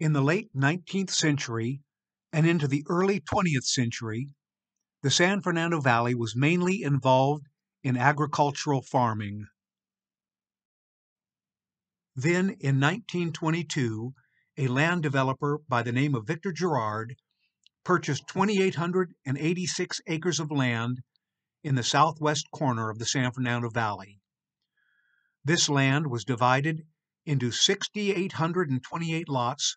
In the late 19th century and into the early 20th century, the San Fernando Valley was mainly involved in agricultural farming. Then, in 1922, a land developer by the name of Victor Girard purchased 2,886 acres of land in the southwest corner of the San Fernando Valley. This land was divided into 6,828 lots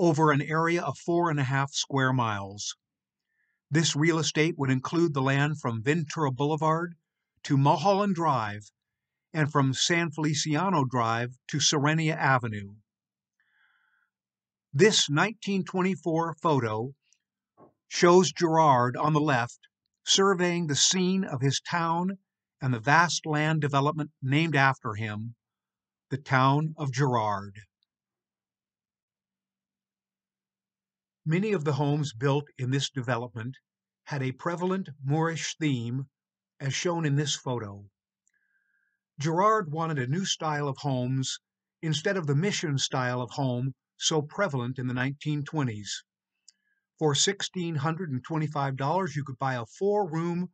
over an area of four and a half square miles. This real estate would include the land from Ventura Boulevard to Mulholland Drive and from San Feliciano Drive to Serrania Avenue. This 1924 photo shows Girard on the left surveying the scene of his town and the vast land development named after him, the town of Girard. Many of the homes built in this development had a prevalent Moorish theme, as shown in this photo. Girard wanted a new style of homes instead of the mission style of home so prevalent in the 1920s. For $1,625, you could buy a four room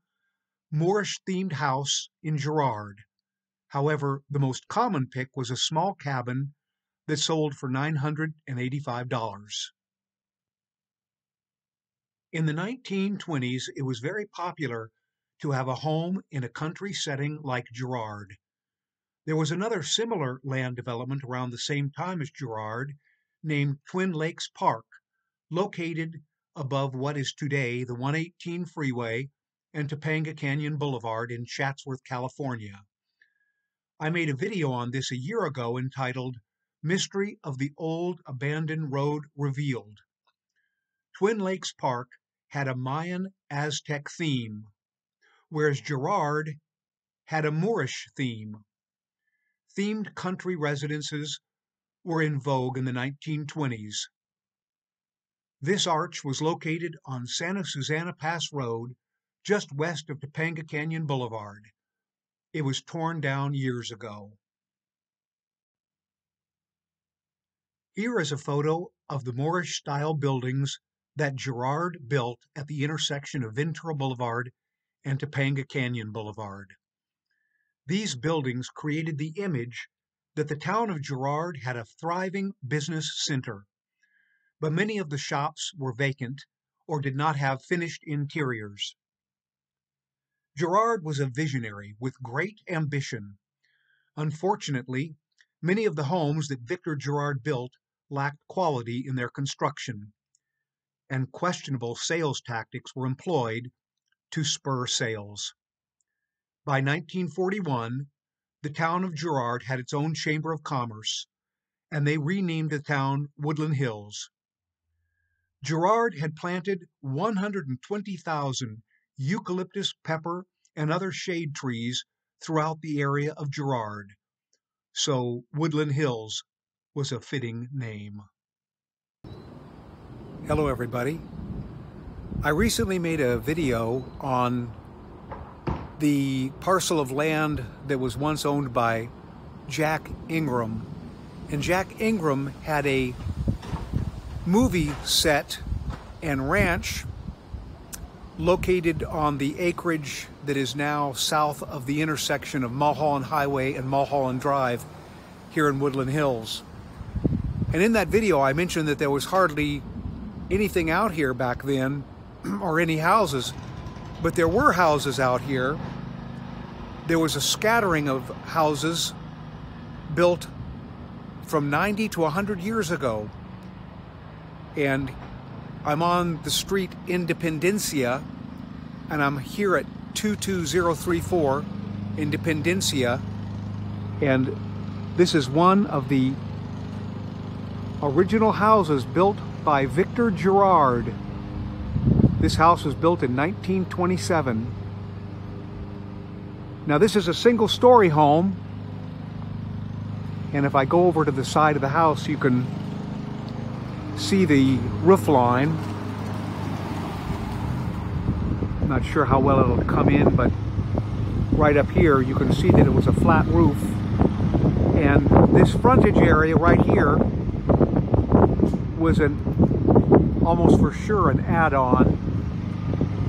Moorish themed house in Girard. However, the most common pick was a small cabin that sold for $985. In the 1920s, it was very popular to have a home in a country setting like Girard. There was another similar land development around the same time as Girard named Twin Lakes Park, located above what is today the 118 freeway and Topanga Canyon Boulevard in Chatsworth, California. I made a video on this a year ago entitled Mystery of the Old Abandoned Road Revealed. Twin Lakes Park had a Mayan Aztec theme, whereas Girard had a Moorish theme. Themed country residences were in vogue in the 1920s. This arch was located on Santa Susana Pass Road, just west of Topanga Canyon Boulevard. It was torn down years ago. Here is a photo of the Moorish style buildings that Girard built at the intersection of Ventura Boulevard and Topanga Canyon Boulevard. These buildings created the image that the town of Girard had a thriving business center, but many of the shops were vacant or did not have finished interiors. Girard was a visionary with great ambition. Unfortunately, many of the homes that Victor Girard built lacked quality in their construction and questionable sales tactics were employed to spur sales. By 1941, the town of Girard had its own Chamber of Commerce, and they renamed the town Woodland Hills. Girard had planted 120,000 eucalyptus, pepper, and other shade trees throughout the area of Girard, so Woodland Hills was a fitting name. Hello everybody. I recently made a video on the parcel of land that was once owned by Jack Ingram. And Jack Ingram had a movie set and ranch located on the acreage that is now south of the intersection of Mulholland Highway and Mulholland Drive here in Woodland Hills. And in that video, I mentioned that there was hardly anything out here back then or any houses, but there were houses out here. There was a scattering of houses built from 90 to 100 years ago. And I'm on the street Independencia, and I'm here at 22034 Independencia, and this is one of the original houses built by Victor Girard. This house was built in 1927. Now this is a single story home. And if I go over to the side of the house, you can see the roof line. Not sure how well it'll come in, but right up here, you can see that it was a flat roof. And this frontage area right here was an almost for sure an add-on.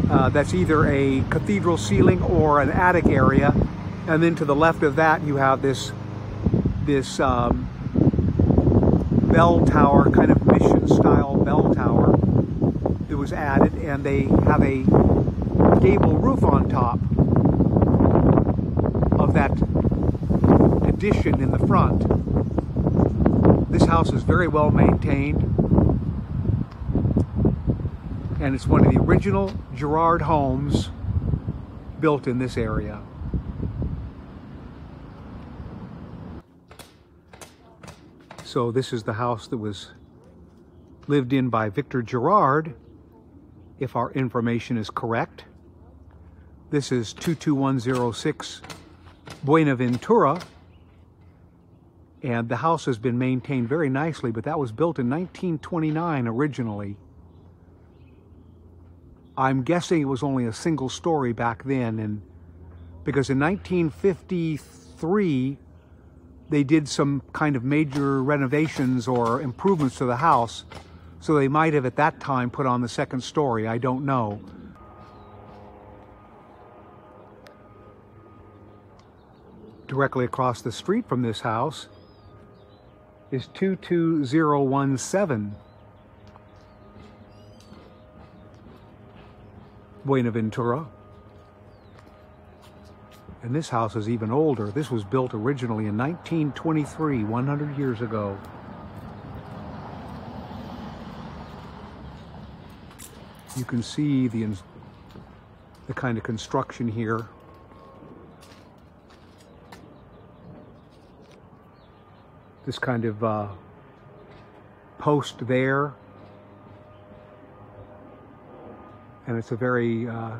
Uh, that's either a cathedral ceiling or an attic area. And then to the left of that, you have this this um, bell tower, kind of mission style bell tower that was added. And they have a gable roof on top of that addition in the front. This house is very well maintained and it's one of the original Girard homes built in this area. So this is the house that was lived in by Victor Girard, if our information is correct. This is 22106 Buenaventura, and the house has been maintained very nicely, but that was built in 1929 originally. I'm guessing it was only a single story back then, and because in 1953 they did some kind of major renovations or improvements to the house, so they might have at that time put on the second story. I don't know. Directly across the street from this house is 22017 Buenaventura. And this house is even older. This was built originally in 1923, 100 years ago. You can see the, the kind of construction here. This kind of uh, post there. And it's a very uh,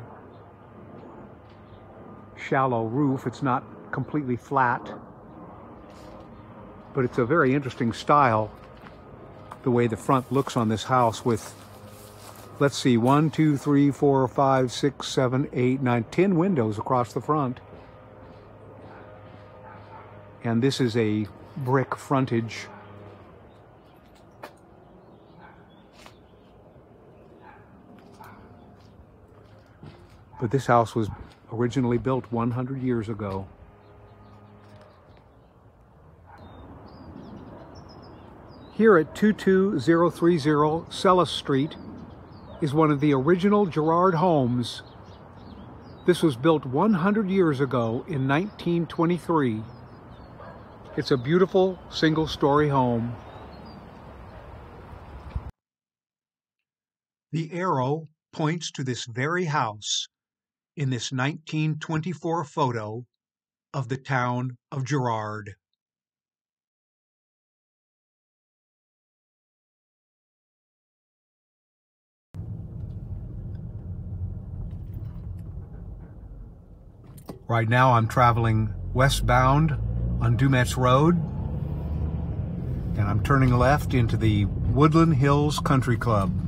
shallow roof. It's not completely flat, but it's a very interesting style, the way the front looks on this house with, let's see, one, two, three, four, five, six, seven, eight, nine, ten windows across the front. And this is a brick frontage. But this house was originally built 100 years ago. Here at 22030 Celis Street is one of the original Girard homes. This was built 100 years ago in 1923. It's a beautiful single-story home. The arrow points to this very house in this 1924 photo of the town of Girard. Right now I'm traveling westbound on Dumetz Road and I'm turning left into the Woodland Hills Country Club.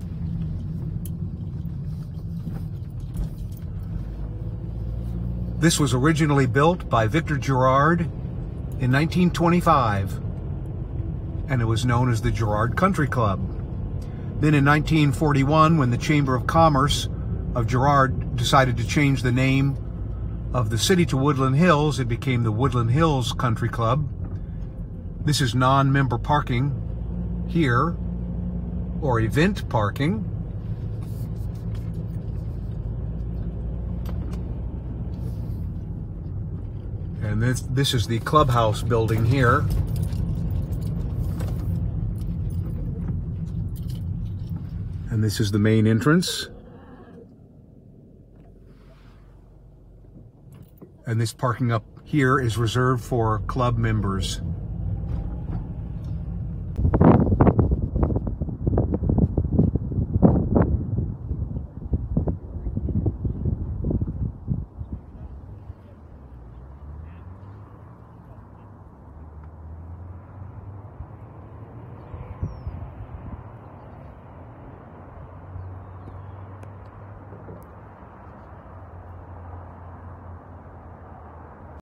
This was originally built by Victor Girard in 1925, and it was known as the Girard Country Club. Then in 1941, when the Chamber of Commerce of Girard decided to change the name of the city to Woodland Hills, it became the Woodland Hills Country Club. This is non-member parking here, or event parking. And this, this is the clubhouse building here. And this is the main entrance. And this parking up here is reserved for club members.